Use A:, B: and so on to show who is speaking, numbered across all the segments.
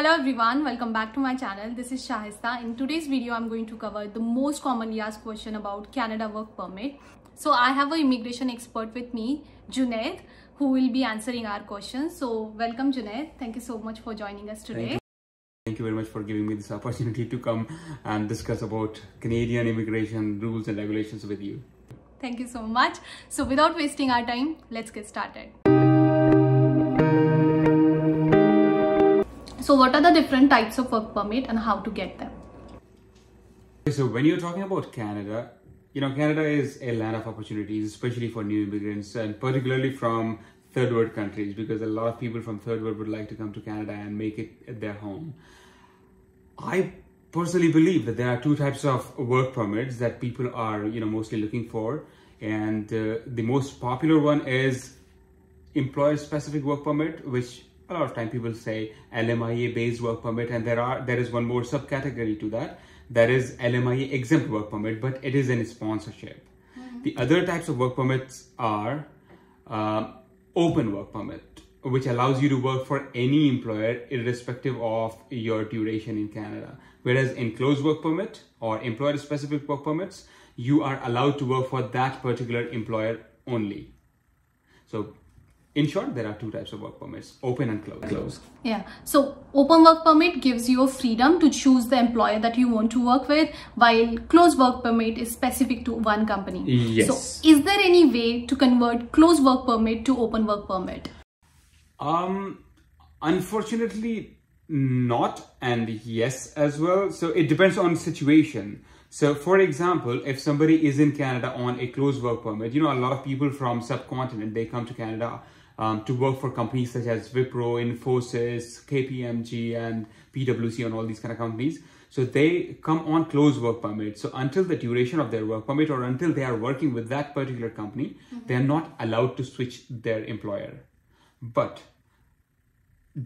A: Hello everyone, welcome back to my channel. This is Shahista. In today's video, I'm going to cover the most commonly asked question about Canada work permit. So I have an immigration expert with me, Juned, who will be answering our questions. So welcome Juned. Thank you so much for joining us today.
B: Thank you. Thank you very much for giving me this opportunity to come and discuss about Canadian immigration rules and regulations with you.
A: Thank you so much. So without wasting our time, let's get started. So what are the different types of work permit and how to get them?
B: So when you're talking about Canada, you know, Canada is a land of opportunities, especially for new immigrants and particularly from third world countries because a lot of people from third world would like to come to Canada and make it their home. I personally believe that there are two types of work permits that people are, you know, mostly looking for. And uh, the most popular one is employer specific work permit, which a lot of time people say LMIA based work permit. And there are, there is one more subcategory to that. That is LMIA exempt work permit, but it is in sponsorship. Mm-hmm. The other types of work permits are uh, open work permit which allows you to work for any employer irrespective of your duration in Canada. Whereas in closed work permit or employer specific work permits, you are allowed to work for that particular employer only. So in short, there are two types of work permits, open and closed. closed.
A: Yeah. So open work permit gives you a freedom to choose the employer that you want to work with, while closed work permit is specific to one company.
B: Yes.
A: So is there any way to convert closed work permit to open work permit?
B: Um, unfortunately, not and yes as well. So it depends on situation. So for example, if somebody is in Canada on a closed work permit, you know, a lot of people from subcontinent, they come to Canada um, to work for companies such as Wipro, Infosys, KPMG, and PwC and all these kind of companies. So they come on closed work permit. So until the duration of their work permit or until they are working with that particular company, mm -hmm. they are not allowed to switch their employer. But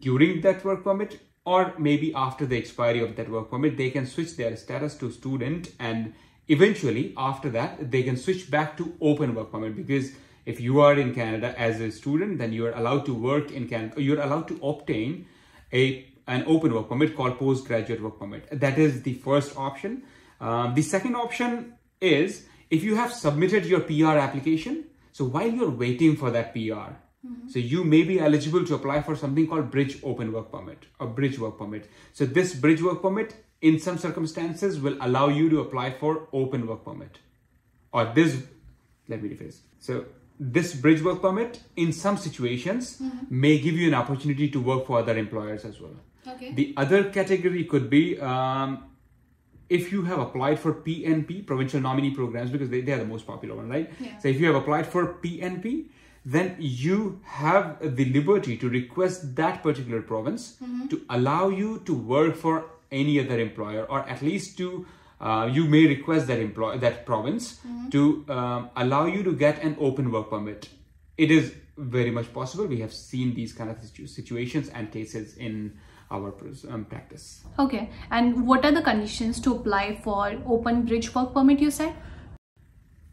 B: during that work permit or maybe after the expiry of that work permit, they can switch their status to student and eventually after that, they can switch back to open work permit because if you are in Canada as a student, then you are allowed to work in Canada, you're allowed to obtain a an open work permit called postgraduate work permit. That is the first option. Um, the second option is if you have submitted your PR application, so while you're waiting for that PR, Mm-hmm. So you may be eligible to apply for something called bridge open work permit or bridge work permit. So this bridge work permit in some circumstances will allow you to apply for open work permit or this, let me rephrase. So this bridge work permit in some situations mm-hmm. may give you an opportunity to work for other employers as well.
A: Okay.
B: The other category could be um, if you have applied for PNP, provincial nominee programs, because they, they are the most popular one, right?
A: Yeah.
B: So if you have applied for PNP, then you have the liberty to request that particular province mm-hmm. to allow you to work for any other employer or at least to uh, you may request that employ that province mm-hmm. to um, allow you to get an open work permit. It is very much possible. We have seen these kind of situations and cases in our um, practice.
A: Okay. And what are the conditions to apply for open bridge work permit you said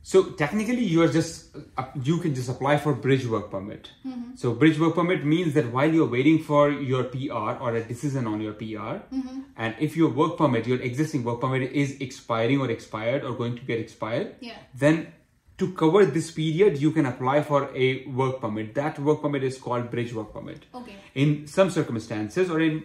B: so technically, you are just uh, you can just apply for bridge work permit. Mm-hmm. So bridge work permit means that while you're waiting for your PR or a decision on your PR, mm-hmm. and if your work permit, your existing work permit is expiring or expired or going to get expired,
A: yeah.
B: then to cover this period, you can apply for a work permit. That work permit is called bridge work permit.
A: Okay.
B: In some circumstances or in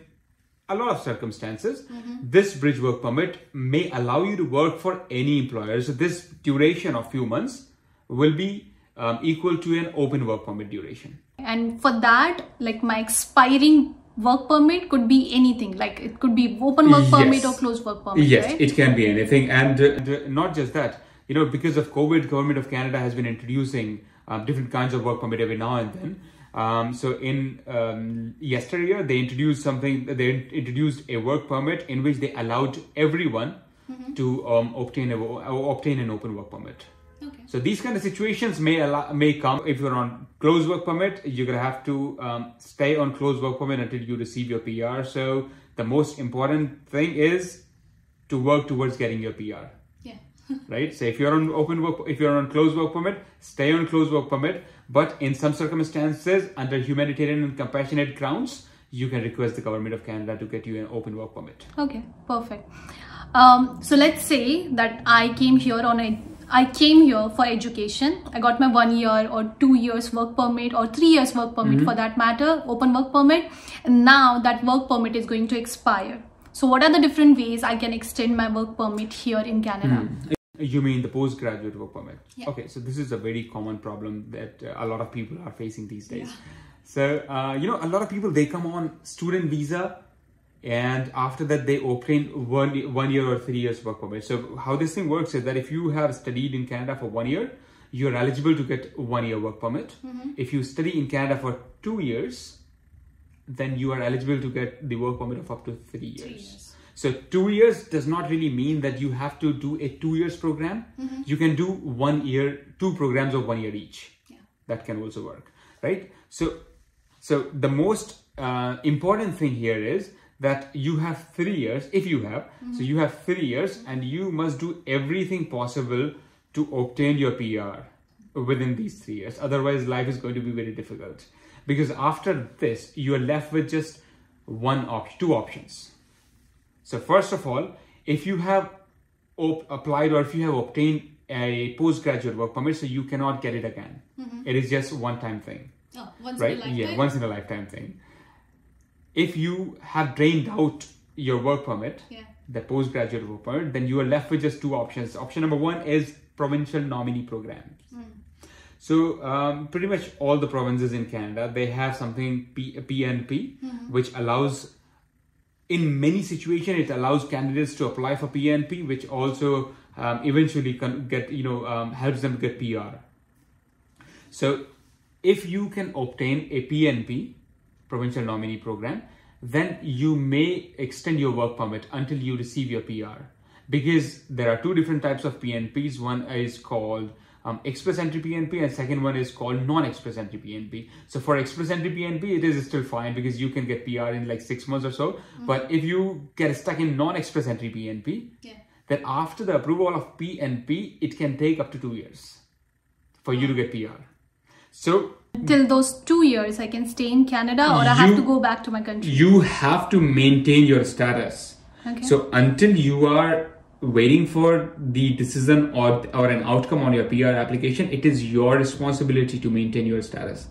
B: a lot of circumstances, mm-hmm. this bridge work permit may allow you to work for any employer. So this duration of few months will be um, equal to an open work permit duration.
A: And for that, like my expiring work permit could be anything. Like it could be open work yes. permit or closed work permit.
B: Yes,
A: right?
B: it can be anything. And uh, not just that, you know, because of COVID, government of Canada has been introducing um, different kinds of work permit every now and then. Um, so in um, yesterday, they introduced something. They introduced a work permit in which they allowed everyone mm-hmm. to um, obtain a, obtain an open work permit.
A: Okay.
B: So these kind of situations may allow, may come if you're on closed work permit. You're gonna have to um, stay on closed work permit until you receive your PR. So the most important thing is to work towards getting your PR. Right. So if you're on open work, if you're on closed work permit, stay on closed work permit but in some circumstances, under humanitarian and compassionate grounds, you can request the government of Canada to get you an open work permit.
A: Okay, perfect. Um, so let's say that I came here on a I came here for education. I got my one year or two years work permit or three years work permit for that matter, open work permit. And now that work permit is going to expire. So what are the different ways I can extend my work permit here in Canada?
B: You mean the postgraduate work permit?
A: Yeah.
B: Okay, so this is a very common problem that uh, a lot of people are facing these days. So, uh, you know, a lot of people they come on student visa and after that they obtain one, one year or three years work permit. So, how this thing works is that if you have studied in Canada for one year, you're eligible to get one year work permit. If you study in Canada for two years, then you are eligible to get the work permit of up to three years.
A: years.
B: So two years does not really mean that you have to do a two years program. You can do one year, two programs of one year each.
A: Yeah.
B: That can also work, right? So, so the most uh, important thing here is that you have three years. If you have, so you have three years, and you must do everything possible to obtain your PR within these three years. Otherwise, life is going to be very difficult. Because after this, you are left with just one option, two options. So first of all, if you have op- applied or if you have obtained a postgraduate work permit, so you cannot get it again. It is just one time thing,
A: Oh, once
B: right? Yeah, once in a lifetime thing. If you have drained out your work permit,
A: Yeah.
B: the postgraduate work permit, then you are left with just two options. Option number one is provincial nominee programs. So um, pretty much all the provinces in Canada they have something P- PNP, which allows in many situations it allows candidates to apply for PNP, which also um, eventually can get you know um, helps them get PR. So if you can obtain a PNP, provincial nominee program, then you may extend your work permit until you receive your PR. Because there are two different types of PNPs. One is called um, express entry PNP and second one is called non-express entry PNP. So for express entry PNP, it is still fine because you can get PR in like six months or so. But if you get stuck in non-express entry PNP,
A: Yeah.
B: then after the approval of PNP, it can take up to two years for you to get PR. So
A: Till those two years, I can stay in Canada or I have to go back to my country.
B: you have to maintain your status.
A: Okay.
B: So until you are waiting for the decision or or an outcome on your PR application, it is your responsibility to maintain your status.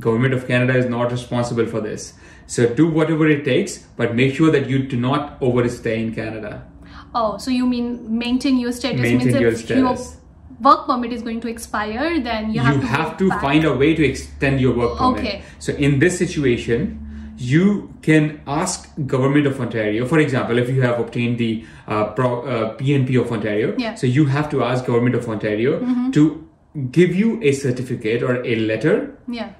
B: Government of Canada is not responsible for this. So do whatever it takes, but make sure that you do not overstay in Canada.
A: Oh, so you mean maintain your status
B: Maintain
A: means
B: your
A: if
B: status.
A: your work permit is going to expire, then you
B: you
A: have
B: have
A: to,
B: to,
A: back.
B: find a way to extend your work permit.
A: Okay.
B: So in this situation, you can ask government of Ontario. For example, if you have obtained the uh, pro, uh, PNP of Ontario,
A: Yeah. Mm-hmm.
B: so you have to ask government of Ontario to give you a certificate or a letter
A: Yeah,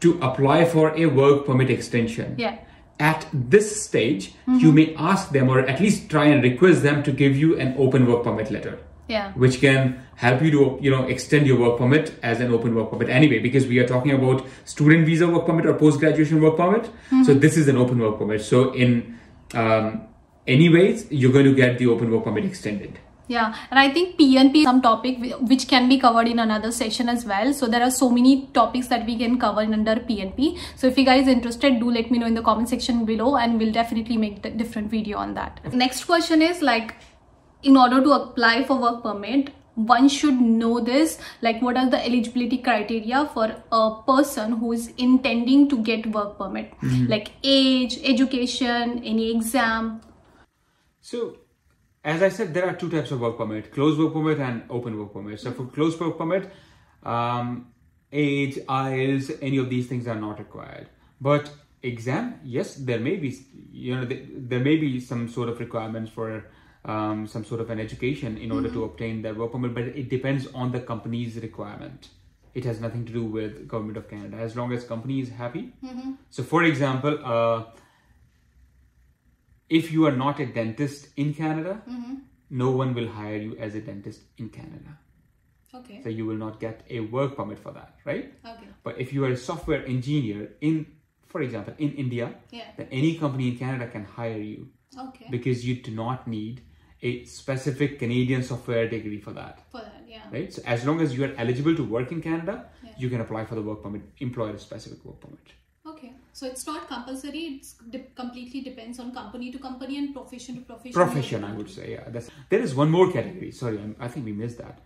B: to apply for a work permit extension.
A: yeah,
B: At this stage,
A: Mm-hmm.
B: you may ask them or at least try and request them to give you an open work permit letter
A: yeah.
B: which can help you to you know extend your work permit as an open work permit anyway because we are talking about student visa work permit or post graduation work permit so this is an open work permit so in um, anyways you're going to get the open work permit extended
A: Yeah, and I think PNP is some topic which can be covered in another session as well. So there are so many topics that we can cover in under PNP. So if you guys interested, do let me know in the comment section below, and we'll definitely make the different video on that. Next question is like, in order to apply for work permit, one should know this. Like, what are the eligibility criteria for a person who is intending to get work permit? Like age, education, any exam.
B: So, as I said, there are two types of work permit: closed work permit and open work permit. So, for closed work permit, um, age, IELTS, any of these things are not required. But exam, yes, there may be, you know, there may be some sort of requirements for um, some sort of an education in order to obtain that work permit. But it depends on the company's requirement. It has nothing to do with government of Canada. As long as company is happy. So, for example, uh, if you are not a dentist in Canada, no one will hire you as a dentist in Canada.
A: Okay.
B: So you will not get a work permit for that, right?
A: Okay.
B: But if you are a software engineer in, for example, in India,
A: Yeah.
B: then any company in Canada can hire you
A: Okay.
B: because you do not need a specific Canadian software degree for that,
A: For that, yeah.
B: right? So as long as you are eligible to work in Canada,
A: Yeah.
B: you can apply for the work permit, employer specific work permit.
A: Okay. So it's not compulsory. It's de- completely depends on company to company and profession to profession.
B: Profession, I would say. Yeah, that's. There is one more category. Sorry, I'm, I think we missed that.